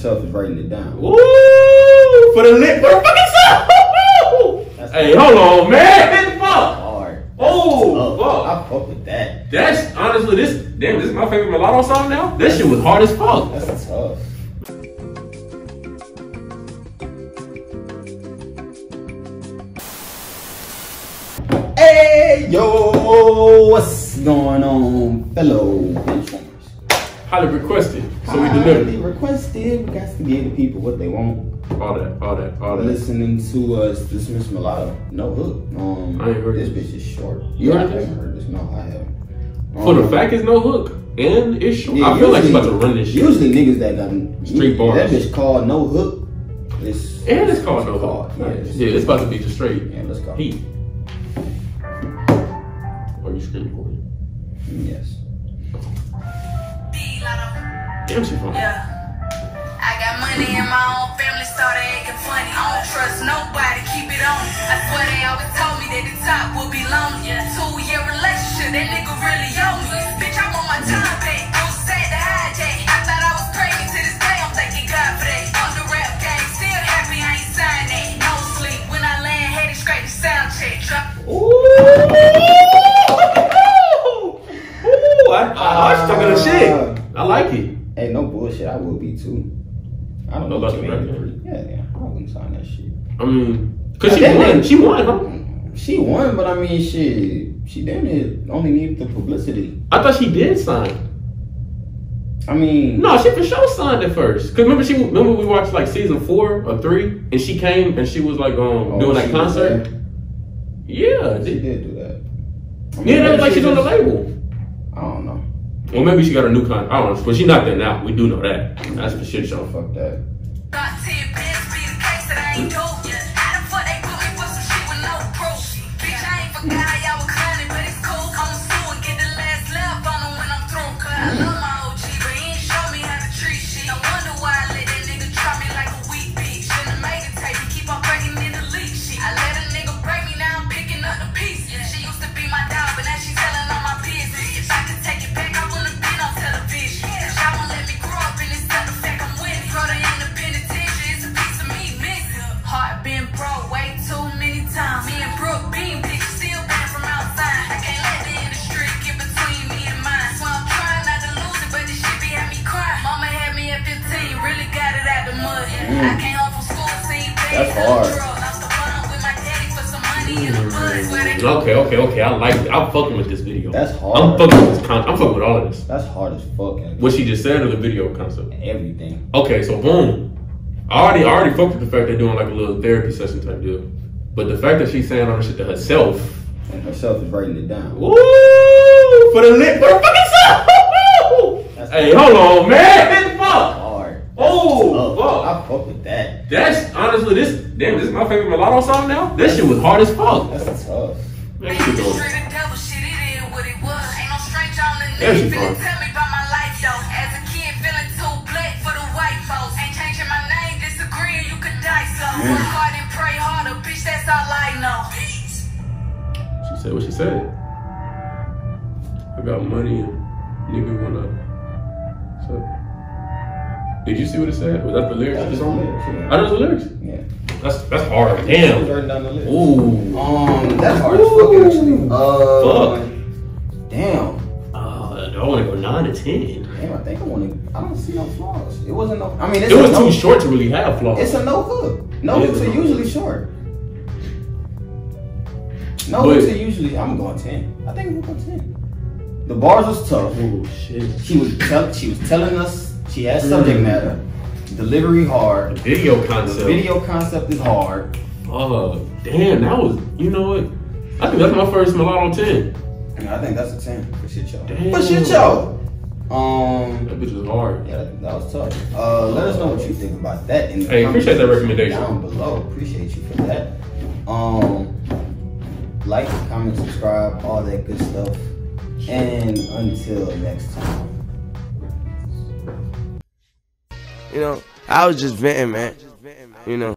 Self is writing it down. Ooh, for the lit, for the fucking self. That's Hey, hold on, man. Fuck. hard. Oh, Oh, fuck. I fuck with that. That's honestly this. Damn, this is my favorite mulatto song now. That shit was hard as fuck. That's tough. Hey, yo, what's going on, fellow? Highly requested, so we delivered. Highly requested. We got to give the people what they want. All that, all that, all that. Listening to us, this Miss Mulatto, no hook. Um, I ain't heard this this. bitch is short. You haven't heard this? No, I haven't. For the Um, fact is no hook, and it's short. Yeah, I feel like usually- about to run this shit. Usually niggas that got Straight bars. That bitch called no hook. It's, And it's called no hook. Yeah, Yeah, it's about to be just straight Yeah, let's go. heat. Are you screen recording? Yes. Damn, she fine. Yeah. I got money in my own family, started acting funny. I don't trust nobody, keep it on. I swear they always told me that the top would be lonely. Two year relationship, that nigga really owe me. Bitch, I want my time back. I was sad to hijack. I I was crazy to this day. I'm thanking God for that. On the rap game, still happy I ain't signed that. No sleep when I land, headed straight to sound check. Drop Ooh, Ooh, I, I, I was talking the shit. I like it. Hey, no bullshit. I will be too. I don't know About the you record? Yeah, yeah. I wouldn't sign that shit. I mean, cause she won. She won, huh? She won, but I mean, shit. She damn it only needed the publicity. I thought she did sign. I mean, No, she for sure signed it first. Cause remember she remember we watched like season four or three, and she came and she was like um oh, doing that she concert. Yeah, She did- did do that. I mean, yeah, that was like she's on the label. I don't know. Or maybe she got a new con. I don't know, but she not there now. We do know that. That's for shit show. Fuck that. Got they Okay, okay, okay. I like it. I'm fucking with this video. That's hard. I'm fucking with this con- I'm fucking with all of this. That's hard as fuck. What she just said or the video concept. Everything. Okay, so boom. I already, I already fucked with the fact they're doing like a little therapy session type deal. But the fact that she's saying all this shit to herself. And herself is writing it down. Ooh, for the lit, for the fucking self. Hey, hold on, man. Fuck. hard. Oh, Oh, fuck. With that. That's honestly this. Damn, this is my favorite mulatto song now. That shit was hard as fuck. That's tough. Man, keep it going. Straight the devil shit, it is what it was. Ain't no stranger on the There she go. tell me about my life though. As a kid, feeling too black for the white folks. Ain't changing my name, disagreeing, you could die so. Work hard and pray harder, bitch, that's all She said what she said. I got money and nigga wanna. So, did you see what it said? Was that the lyrics of the That's the song? lyrics. I know the lyrics. Yeah. That's that's hard. Damn. writing down the list. Ooh. Um, that's hard as fuck actually. Uh, Fuck. Damn. Uh, I want to go nine to ten. Damn, I think I want to. I don't see no flaws. It wasn't no. I mean, it's It a was no, too short to really have flaws. It's a no hook. No It hooks are no usually short. No But- hooks are usually. I'm going ten. I think we're going ten. The bars was tough. Oh shit. She was tell, She was telling us she has subject matter. Delivery hard. Video The concept. video concept is hard. Oh damn, that was. You know what? I think that's my first mulatto ten. And I think that's a ten for shit show. Damn. For shit show. Um. That bitch was hard. Yeah, that, that was tough. Uh, let us know what you think about that in the Hey, appreciate that recommendation. down below. Appreciate you for that. Um, like, comment, subscribe, all that good stuff. And until next time. You know, I was just venting, man. You know.